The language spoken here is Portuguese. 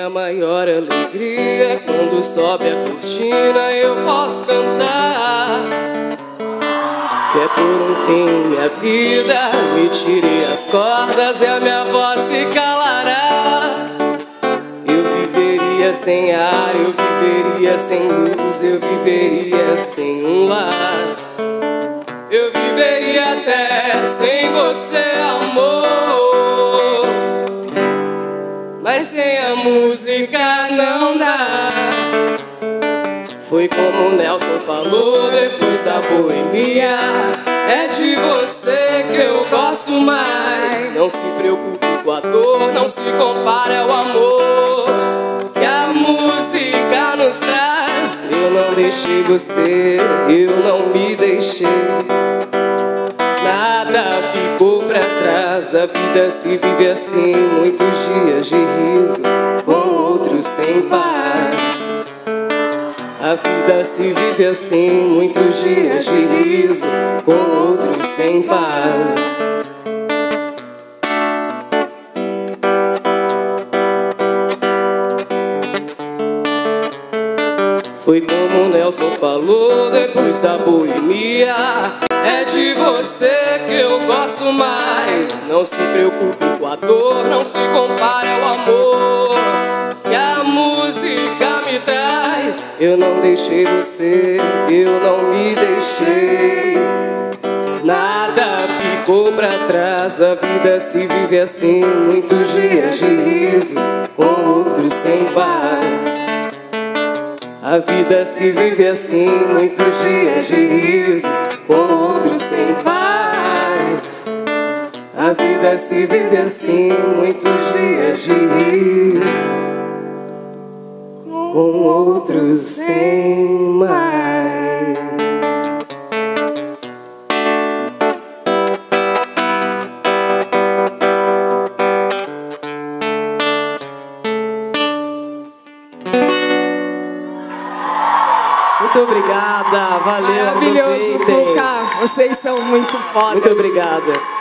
Minha maior alegria quando sobe a cortina eu posso cantar. Que é por um fim minha vida, me tire as cordas e a minha voz se calará. Eu viveria sem ar, eu viveria sem luz, eu viveria sem um lar. Eu viveria até sem você, amor. Mas sem a música não dá. Foi como Nelson falou depois da boemia. É de você que eu gosto mais. Não se preocupe com a dor, não se compare ao amor que a música nos traz. Eu não deixei você, eu não me deixei. Nada ficou pra trás, a vida se vive assim. Muitos dias de riso, com outros sem paz. A vida se vive assim, muitos dias de riso, com outros sem paz. Foi como Nelson falou depois da boemia. É de você que eu gosto mais. Não se preocupe com a dor, não se compare ao amor que a música me traz. Eu não deixei você, eu não me deixei. Nada ficou pra trás, a vida se vive assim. Muitos dias de riso, com outros sem paz. A vida se vive assim, muitos dias de riso, com outros sem paz. A vida se vive assim, muitos dias de riso, com outros sem mais. Muito obrigada, valeu. Maravilhoso. Fuca. Vocês são muito fodas. Muito obrigada.